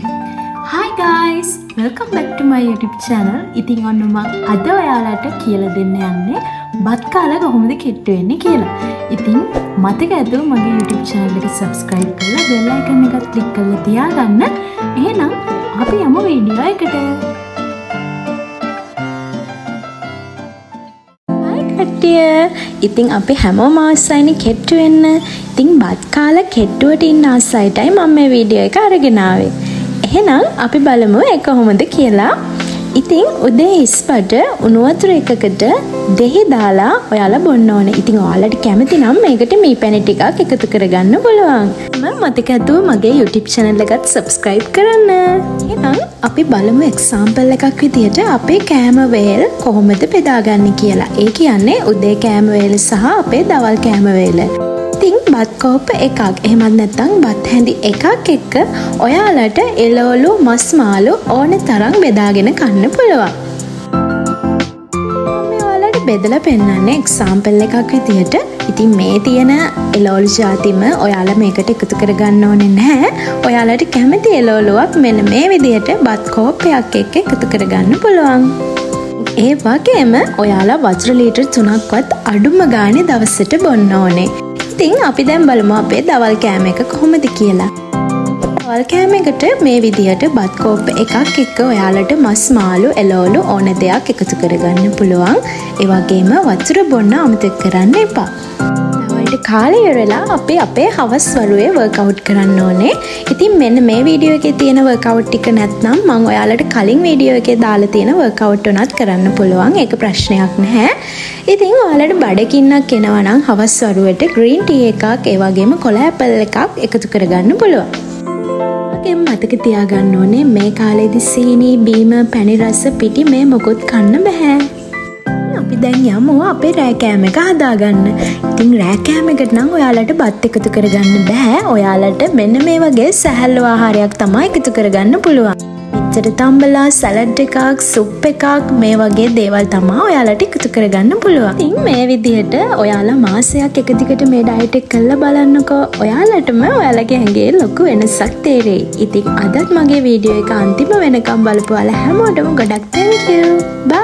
Hi guys! Welcome back to my YouTube channel. ඉතින් ඔන්න මං අද ඔයාලට කියල දෙන්න යන්නේ බත් කාල කොහොමද කෙට්ටු වෙන්නේ කියලා. ඉතින් මතක ඇතුව මගේ YouTube channel එක subscribe කරලා bell icon එකත් click කරලා තියාගන්න. එහෙනම් අපි යමු වීඩියෝ එකට. කට්ටිය ඉතිං අපි හැමෝම ආසයිනි කෙට්ටු වෙන්න ඉතිං බත් කාල කෙට්ටුවට ඉන්න ආසයිටයි මම මේ වීඩියෝ එක අරගෙනාවේ එහෙනම් අපි බලමු එක කොහොමද කියලා. ඉතිං උදේ ඉස්පට උණුවතුර එකකට දෙහි දාලා ඔයාලා බොන්න ඕන. ඉතිං ඔයාලට කැමති නම් මේකට මී පැණි ටිකක් එකතු කරගන්න පුළුවන්. ම මතක ඇතුව මගේ YouTube channel එකත් subscribe කරන්න. එහෙනම් අපි බලමු එක්සාම්පල් එකක් විදිහට අපේ කෑමවේල් කොහොමද බෙදාගන්න කියලා. ඒ කියන්නේ උදේ කෑමවේල සහ අපේ දවල් කෑමවේල ඉතිං බත් කෝප්ප එකක් එහෙමත් නැත්තං බත් හැඳි එකක් එක්ක ඔයාලට එලෝලු මස් මාලු ඕන තරම් බෙදාගෙන කන්න පුළුවන්. ඔයාලට බෙදල පෙන්න්නන්නේ එක්සාම්පල් එකක් විදිහට ඉතින් මේ තියෙන එලෝලු ජාතිම ඔයාලා මේකට එකතු කරගන්න ඕනෙ නැහැ ඔයාලට කැමති එලෝලුවක් මෙන්න මේ විදිහට බත් කෝප්පයක් එක්ක එකතු කරගන්න පුළුවන්. ඒ වගේම ඔයාලා වජ්‍ර ලීටර් තුනක්වත් අඩුම ගානේ දවසට බොන්න ඕනේ. ඉතිං අපි දැම් බලමු අපේ දවල් කෑම එක කොහොමද කියලා. දවල් කෑම එකට මේ විදිහට බත් කෝප්ප එකක් එක්ක ඔයාලට මස් මාලු එලෝලු ඕන දෙයක් එකතු කරගන්න පුළුවන් ඒවගේම වතුර බොන්න අමතක කරන්න එපා. දවල්ට කාලයවෙලා අපි අපේ හවස් වරුවේ වර්කවුට් කරන්න ඕනේ. ඉතින් මෙන්න මේ වීඩියෝ එක තියෙන වර්කවුට් ටික නැත්නම් මං ඔයාලට කලින් වීඩියෝ එක දාලා තියෙන වර්කවුට් උනත් කරන්න පුළුවන්. ඒක ප්‍රශ්නයක් නැහැ. ඉතින් ඔයාලට බඩකින්නක් එනවනම් හවස් වරුවට ග්‍රීන් ටී එකක් ඒවගේම කොළ ඇපල් එකක් එකතු කරගන්න පුළුවන්. වගේ මතක තියාගන්න ඕනේ මේ කාලෙදි සීනී බීම පැණි රස පිටි මේ මොකුත් කන්න බැහැ අපි දැන් යමු අපේ රෑකෑම එක හදාගන්න. ඉතිං රෑකෑමකට නම් ඔයාලට බත් එකතු කරගන්න බෑ. ඔයාලට මෙන්න මේ වගේ සැහැල්ලු ආහාරයක් තමා එකතු කරගන්න පුළුවන්. එච්චර තම්බලා සැලඩ් එකක් සුප් එකක් මේ වගේ දේවල් තමා ඔයාලට එකතු කරගන්න පුළුවන්. ඉතින් මේ විදිහට ඔයාලා මාසයක් එක දිගට මේ ඩයට් එක කරලා බලන්නකෝ. ඔයාලටම ඔයාලගේ ඇඟේ ලොකු වෙනසක් තේරෙයි. ඉතින් අදත් මගේ වීඩියෝ එක අන්තිම වෙනකම් බලපු ඔයාලා හැමෝටම ගොඩක් thank you. Bye.